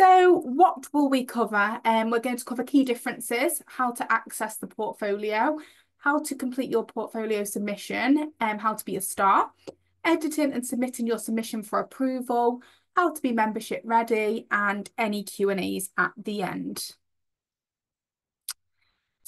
So what will we cover? Um, we're going to cover key differences, how to access the portfolio, how to complete your portfolio submission, um, how to be a star, editing and submitting your submission for approval, how to be membership ready, and any Q&As at the end.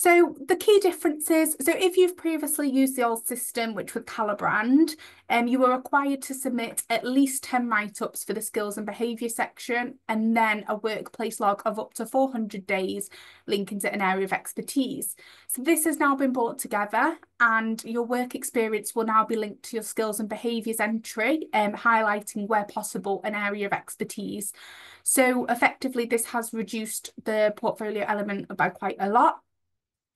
So the key differences, so if you've previously used the old system, which was Calibrand, um, you were required to submit at least 10 write-ups for the skills and behaviour section, and then a workplace log of up to 400 days linking to an area of expertise. So this has now been brought together and your work experience will now be linked to your skills and behaviours entry, um, highlighting where possible an area of expertise. So effectively, this has reduced the portfolio element by quite a lot.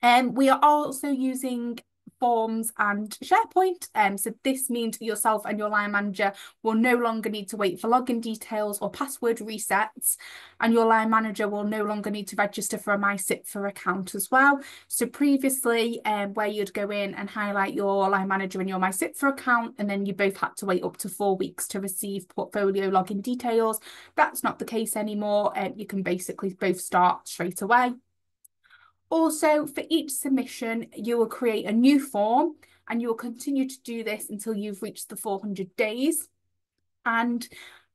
Um, we are also using forms and SharePoint. Um, so this means yourself and your line manager will no longer need to wait for login details or password resets, and your line manager will no longer need to register for a MyCIPFA account as well. So previously, um, where you'd go in and highlight your line manager and your MyCIPFA account, and then you both had to wait up to four weeks to receive portfolio login details. That's not the case anymore. And um, you can basically both start straight away. Also, for each submission, you will create a new form and you will continue to do this until you've reached the 400 days. And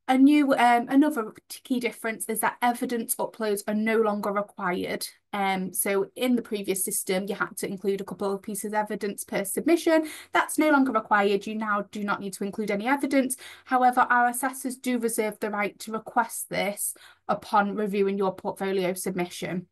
a new, um, another key difference is that evidence uploads are no longer required. Um, so in the previous system, you had to include a couple of pieces of evidence per submission. That's no longer required. You now do not need to include any evidence. However, our assessors do reserve the right to request this upon reviewing your portfolio submission.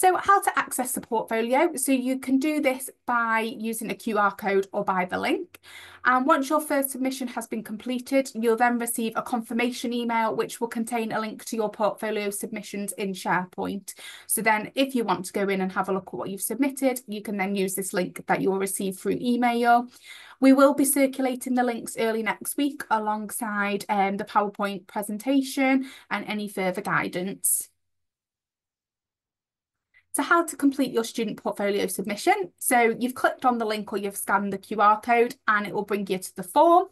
So how to access the portfolio. So you can do this by using a QR code or by the link. And once your first submission has been completed, you'll then receive a confirmation email, which will contain a link to your portfolio submissions in SharePoint. So then if you want to go in and have a look at what you've submitted, you can then use this link that you'll receive through email. We will be circulating the links early next week alongside um, the PowerPoint presentation and any further guidance. So how to complete your student portfolio submission. So you've clicked on the link or you've scanned the QR code and it will bring you to the form.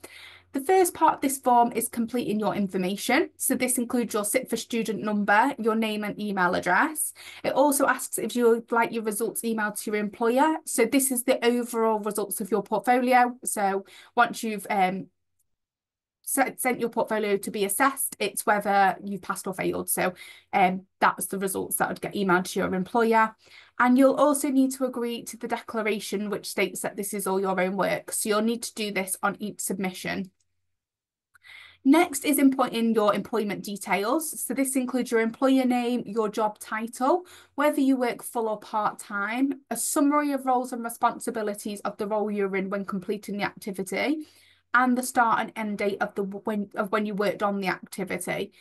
The first part of this form is completing your information. So this includes your CIPFA student number, your name and email address. It also asks if you would like your results emailed to your employer. So this is the overall results of your portfolio. So once you've um, sent your portfolio to be assessed, it's whether you've passed or failed. So um, that's the results that would get emailed to your employer. And you'll also need to agree to the declaration which states that this is all your own work. So you'll need to do this on each submission. Next is inputting your employment details. So this includes your employer name, your job title, whether you work full or part-time, a summary of roles and responsibilities of the role you're in when completing the activity, and the start and end date of the when of when you worked on the activity.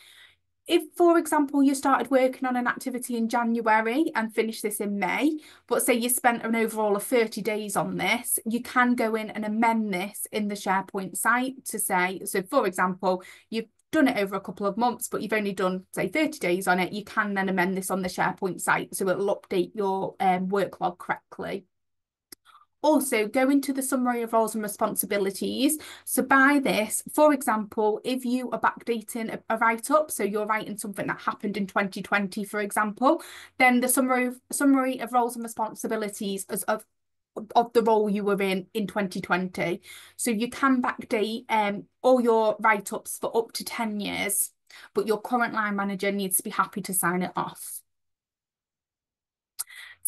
If, for example, you started working on an activity in January and finished this in May, but say you spent an overall of 30 days on this, you can go in and amend this in the SharePoint site to say, so for example, you've done it over a couple of months, but you've only done, say, 30 days on it, you can then amend this on the SharePoint site so it'll update your um, work log correctly. Also, go into the summary of roles and responsibilities. So by this, for example, if you are backdating a, a write-up, so you're writing something that happened in 2020, for example, then the summary of, summary of roles and responsibilities as of of the role you were in in 2020. So you can backdate um, all your write-ups for up to 10 years, but your current line manager needs to be happy to sign it off.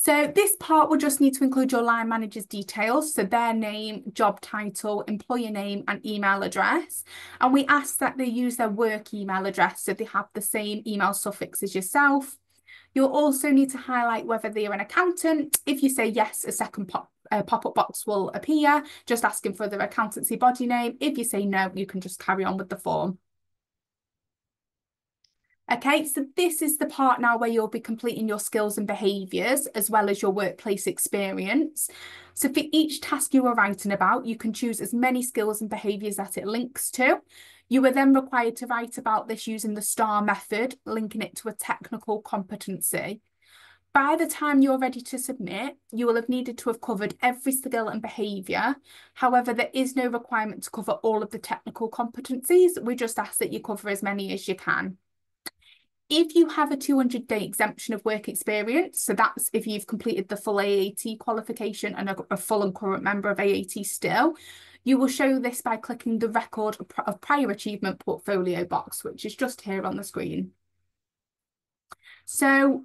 So this part will just need to include your line manager's details, so their name, job title, employer name and email address. And we ask that they use their work email address so they have the same email suffix as yourself. You'll also need to highlight whether they're an accountant. If you say yes, a second pop a pop-up box will appear, just asking for their accountancy body name. If you say no, you can just carry on with the form. Okay, so this is the part now where you'll be completing your skills and behaviours as well as your workplace experience. So for each task you are writing about, you can choose as many skills and behaviours that it links to. You are then required to write about this using the STAR method, linking it to a technical competency. By the time you're ready to submit, you will have needed to have covered every skill and behaviour. However, there is no requirement to cover all of the technical competencies. We just ask that you cover as many as you can. If you have a 200 day exemption of work experience, so that's if you've completed the full AAT qualification and a, a full and current member of AAT still, you will show this by clicking the record of prior achievement portfolio box, which is just here on the screen. So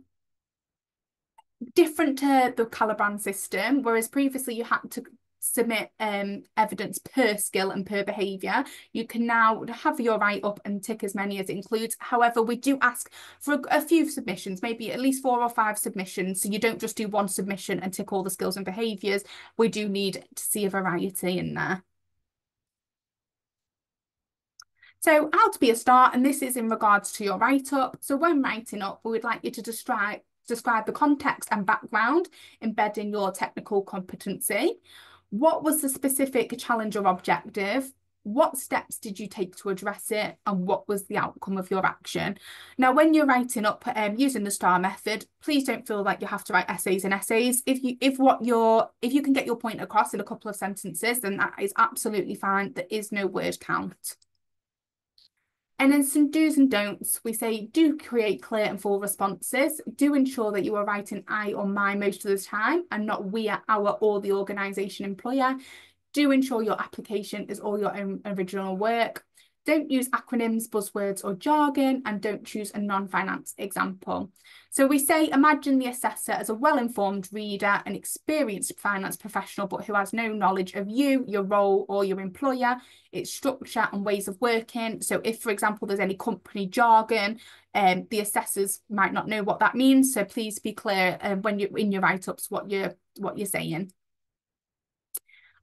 different to the Calibrand system, whereas previously you had to submit um, evidence per skill and per behaviour. You can now have your write up and tick as many as it includes. However, we do ask for a, a, few submissions, maybe at least four or five submissions. So you don't just do one submission and tick all the skills and behaviours. We do need to see a variety in there. So how to be a start, and this is in regards to your write-up. So when writing up, we would like you to describe describe the context and background embedding your technical competency. What was the specific challenge or objective? What steps did you take to address it? And what was the outcome of your action? Now, when you're writing up um, using the STAR method, please don't feel like you have to write essays and essays. If you if what you're if you can get your point across in a couple of sentences, then that is absolutely fine. There is no word count. And then some do's and don'ts, we say do create clear and full responses. Do ensure that you are writing I or my most of the time and not we, are our, or the organisation employer. Do ensure your application is all your own original work. Don't use acronyms, buzzwords, or jargon, and don't choose a non-finance example. So we say, imagine the assessor as a well-informed reader, an experienced finance professional, but who has no knowledge of you, your role, or your employer, its structure and ways of working. So if, for example, there's any company jargon, um, the assessors might not know what that means. So please be clear uh, when you're in your write-ups what you're what you're saying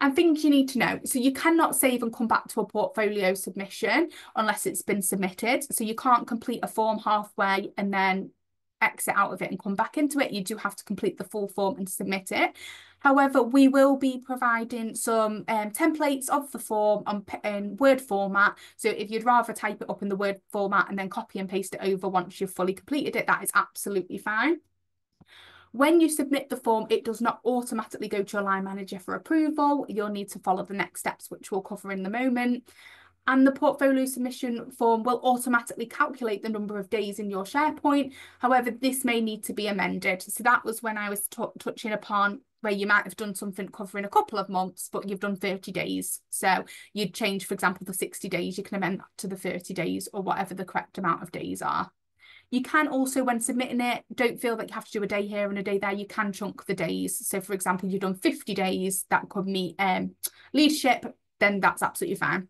and things you need to know. So you cannot save and come back to a portfolio submission unless it's been submitted. So you can't complete a form halfway and then exit out of it and come back into it. You do have to complete the full form and submit it. However, we will be providing some um, templates of the form on in Word format. So if you'd rather type it up in the Word format and then copy and paste it over once you've fully completed it, that is absolutely fine. When you submit the form, it does not automatically go to your line manager for approval. You'll need to follow the next steps, which we'll cover in the moment. And the portfolio submission form will automatically calculate the number of days in your SharePoint. However, this may need to be amended. So that was when I was touching upon where you might have done something covering a couple of months, but you've done 30 days. So you'd change, for example, the 60 days, you can amend that to the 30 days or whatever the correct amount of days are. You can also, when submitting it, don't feel that you have to do a day here and a day there. You can chunk the days. So, for example, you've done 50 days that could meet um, leadership, then that's absolutely fine.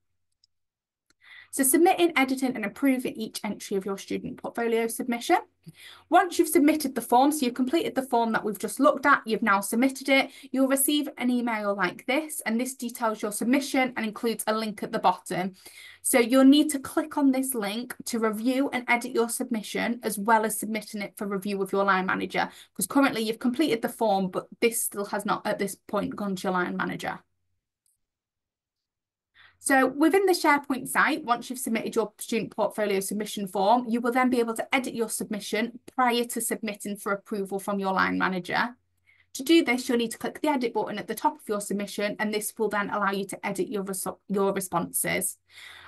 So submitting, editing and approving each entry of your student portfolio submission. Once you've submitted the form, so you've completed the form that we've just looked at, you've now submitted it, you'll receive an email like this, and this details your submission and includes a link at the bottom. So you'll need to click on this link to review and edit your submission, as well as submitting it for review with your line manager, because currently you've completed the form, but this still has not at this point gone to your line manager. So within the SharePoint site, once you've submitted your student portfolio submission form, you will then be able to edit your submission prior to submitting for approval from your line manager. To do this, you'll need to click the edit button at the top of your submission, and this will then allow you to edit your, your responses.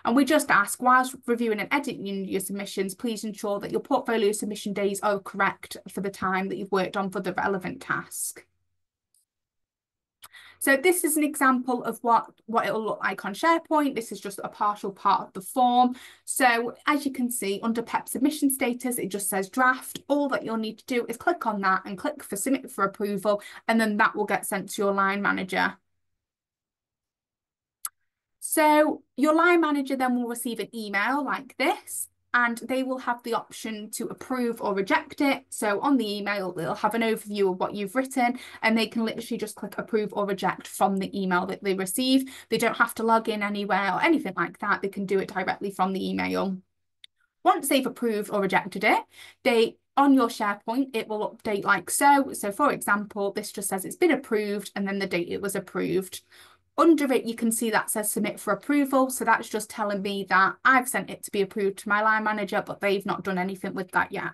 And we just ask, whilst reviewing and editing your submissions, please ensure that your portfolio submission days are correct for the time that you've worked on for the relevant task. So this is an example of what, what it'll look like on SharePoint. This is just a partial part of the form. So as you can see under PEP submission status, it just says draft. All that you'll need to do is click on that and click for submit for approval, and then that will get sent to your line manager. So your line manager then will receive an email like this and they will have the option to approve or reject it. So on the email, they'll have an overview of what you've written and they can literally just click approve or reject from the email that they receive. They don't have to log in anywhere or anything like that. They can do it directly from the email. Once they've approved or rejected it, they on your SharePoint, it will update like so. So for example, this just says it's been approved and then the date it was approved. Under it, you can see that says submit for approval. So that's just telling me that I've sent it to be approved to my line manager, but they've not done anything with that yet.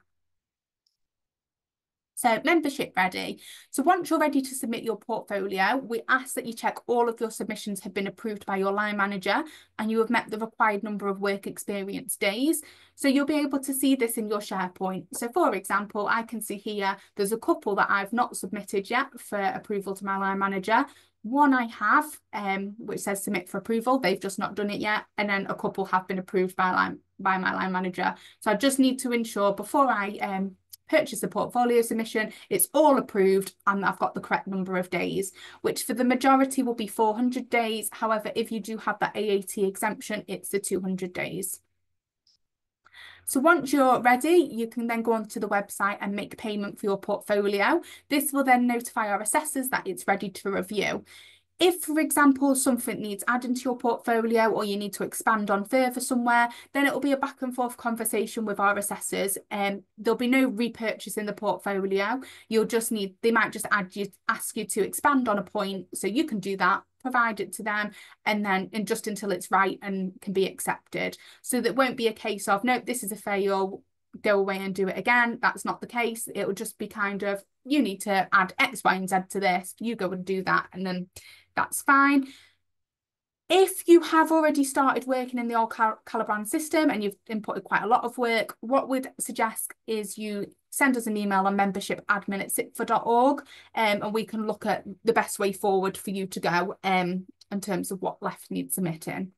So membership ready. So once you're ready to submit your portfolio, we ask that you check all of your submissions have been approved by your line manager and you have met the required number of work experience days. So you'll be able to see this in your SharePoint. So for example, I can see here, there's a couple that I've not submitted yet for approval to my line manager. One I have, um, which says submit for approval. They've just not done it yet. And then a couple have been approved by line by my line manager. So I just need to ensure before I um, purchase a portfolio submission, it's all approved and I've got the correct number of days, which for the majority will be 400 days. However, if you do have that AAT exemption, it's the 200 days. So once you're ready, you can then go onto the website and make payment for your portfolio. This will then notify our assessors that it's ready to review. If, for example, something needs adding to your portfolio or you need to expand on further somewhere, then it will be a back and forth conversation with our assessors. And um, there'll be no repurchase in the portfolio. You'll just need, they might just add you, ask you to expand on a point. So you can do that, provide it to them, and then and just until it's right and can be accepted. So that won't be a case of, nope, this is a fail, go away and do it again. That's not the case. It will just be kind of, you need to add X, Y, and Z to this. You go and do that. And then that's fine. If you have already started working in the old Cal Calibrand system and you've inputted quite a lot of work, what we'd suggest is you send us an email on membership admin at cipfa.org um, and we can look at the best way forward for you to go um, in terms of what left needs submitting.